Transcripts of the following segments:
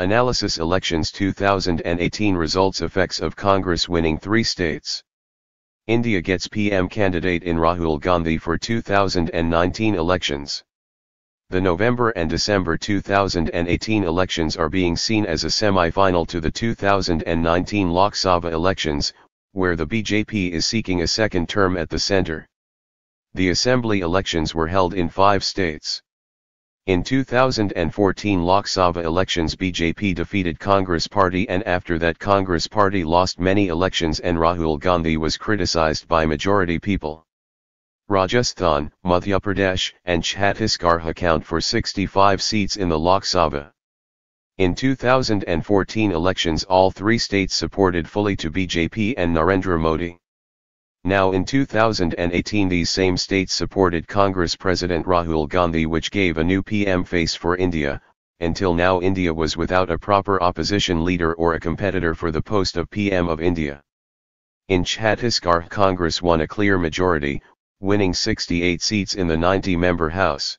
Analysis Elections 2018 Results Effects of Congress winning three states. India gets PM candidate in Rahul Gandhi for 2019 elections. The November and December 2018 elections are being seen as a semi-final to the 2019 Lok Sabha elections, where the BJP is seeking a second term at the center. The assembly elections were held in five states. In 2014 Lok Sabha elections BJP defeated Congress Party and after that Congress Party lost many elections and Rahul Gandhi was criticized by majority people. Rajasthan, Madhya Pradesh and Chhattisgarh count for 65 seats in the Lok Sabha. In 2014 elections all three states supported fully to BJP and Narendra Modi. Now in 2018 these same states supported Congress President Rahul Gandhi which gave a new PM face for India, until now India was without a proper opposition leader or a competitor for the post of PM of India. In Chhattisgarh Congress won a clear majority, winning 68 seats in the 90-member House.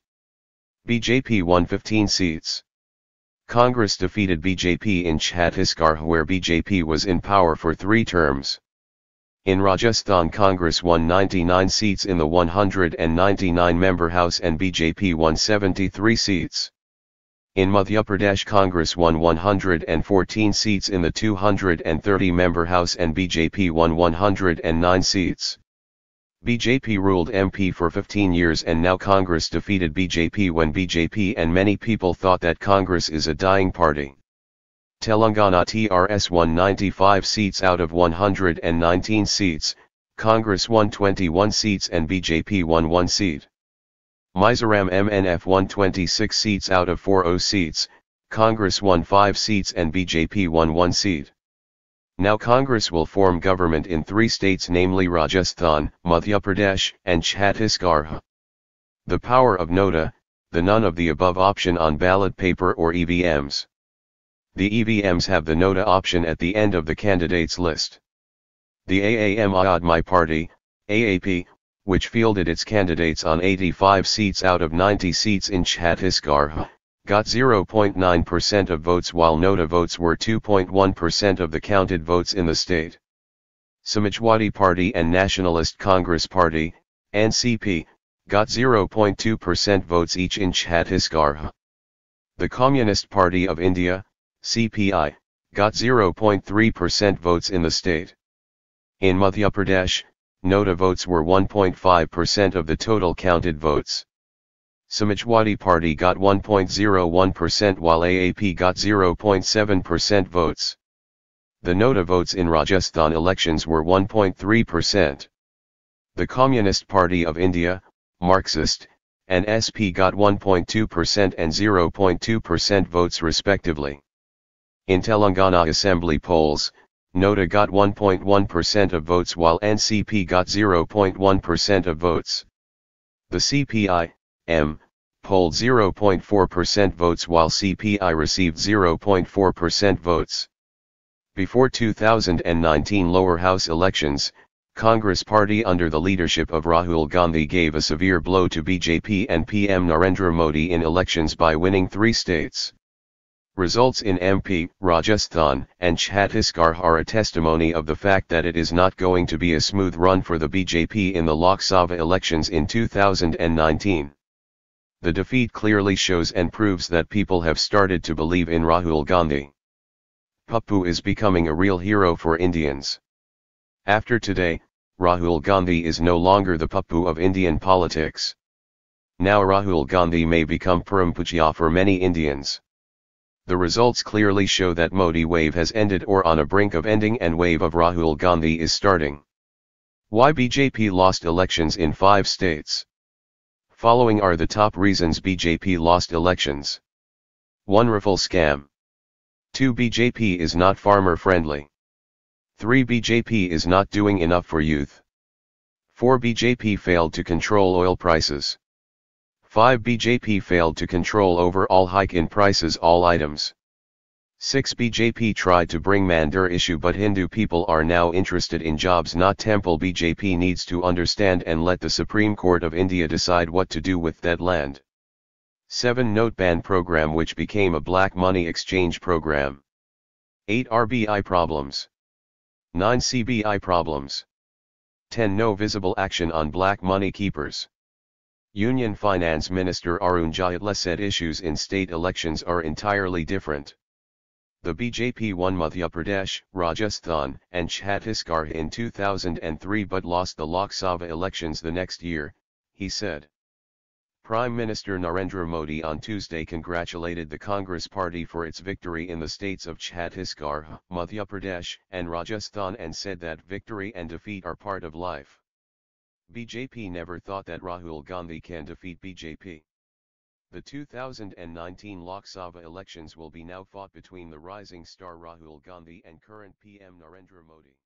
BJP won 15 seats. Congress defeated BJP in Chhattisgarh where BJP was in power for three terms. In Rajasthan Congress won 99 seats in the 199-member House and BJP won 73 seats. In Madhya Pradesh Congress won 114 seats in the 230-member House and BJP won 109 seats. BJP ruled MP for 15 years and now Congress defeated BJP when BJP and many people thought that Congress is a dying party. Telangana TRS won 95 seats out of 119 seats, Congress won 21 seats and BJP won 1 seat. Mizoram MNF won 26 seats out of 40 seats, Congress won 5 seats and BJP won 1 seat. Now Congress will form government in three states namely Rajasthan, Madhya Pradesh and Chhattisgarh. The power of Nota, the none of the above option on ballot paper or EVMs. The EVMs have the NOTA option at the end of the candidates list. The AAM Aadmi Party, AAP, which fielded its candidates on 85 seats out of 90 seats in Chhattisgarh, got 0.9% of votes while NOTA votes were 2.1% of the counted votes in the state. Samajwadi Party and Nationalist Congress Party, NCP, got 0.2% votes each in Chhattisgarh. The Communist Party of India, CPI, got 0.3% votes in the state. In Madhya Pradesh, Nota votes were 1.5% of the total counted votes. Samajwadi Party got 1.01% while AAP got 0.7% votes. The Nota votes in Rajasthan elections were 1.3%. The Communist Party of India, Marxist, and SP got 1.2% and 0.2% votes respectively. In Telangana Assembly polls, Nota got 1.1% of votes while NCP got 0.1% of votes. The CPI, M, polled 0.4% votes while CPI received 0.4% votes. Before 2019 lower house elections, Congress party under the leadership of Rahul Gandhi gave a severe blow to BJP and PM Narendra Modi in elections by winning three states. Results in MP, Rajasthan, and Chhattisgarh are a testimony of the fact that it is not going to be a smooth run for the BJP in the Lok Sabha elections in 2019. The defeat clearly shows and proves that people have started to believe in Rahul Gandhi. Pappu is becoming a real hero for Indians. After today, Rahul Gandhi is no longer the Pappu of Indian politics. Now Rahul Gandhi may become Parampuja for many Indians. The results clearly show that Modi wave has ended or on a brink of ending and wave of Rahul Gandhi is starting. Why BJP lost elections in five states? Following are the top reasons BJP lost elections. 1. Rafale scam. 2. BJP is not farmer friendly. 3. BJP is not doing enough for youth. 4. BJP failed to control oil prices. 5. BJP failed to control overall hike in prices all items. 6. BJP tried to bring Mandir issue but Hindu people are now interested in jobs not temple BJP needs to understand and let the Supreme Court of India decide what to do with that land. 7 Note ban program which became a black money exchange program. 8 RBI problems. 9 CBI problems. 10 No visible action on black money keepers. Union Finance Minister Arun Jaitley said issues in state elections are entirely different. The BJP won Madhya Pradesh, Rajasthan, and Chhattisgarh in 2003 but lost the Lok Sabha elections the next year, he said. Prime Minister Narendra Modi on Tuesday congratulated the Congress party for its victory in the states of Chhattisgarh, Madhya Pradesh, and Rajasthan and said that victory and defeat are part of life. BJP never thought that Rahul Gandhi can defeat BJP. The 2019 Lok Sabha elections will be now fought between the rising star Rahul Gandhi and current PM Narendra Modi.